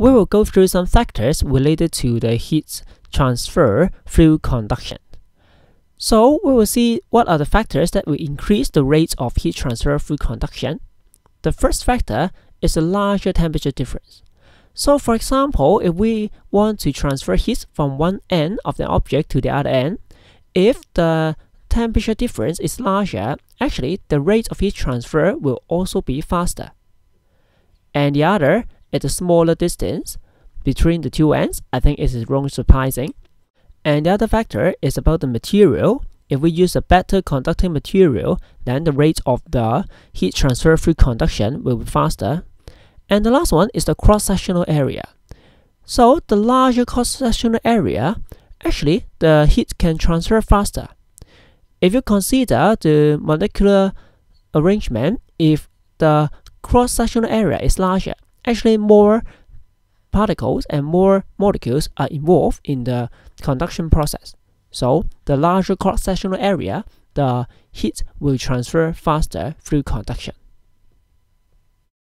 we will go through some factors related to the heat transfer through conduction. So we will see what are the factors that will increase the rate of heat transfer through conduction. The first factor is a larger temperature difference. So for example, if we want to transfer heat from one end of the object to the other end, if the temperature difference is larger, actually the rate of heat transfer will also be faster. And the other, at a smaller distance between the two ends, I think it is wrong surprising. And the other factor is about the material. If we use a better conducting material, then the rate of the heat transfer through conduction will be faster. And the last one is the cross-sectional area. So the larger cross-sectional area, actually the heat can transfer faster. If you consider the molecular arrangement, if the cross-sectional area is larger, actually more particles and more molecules are involved in the conduction process. So the larger cross-sectional area, the heat will transfer faster through conduction.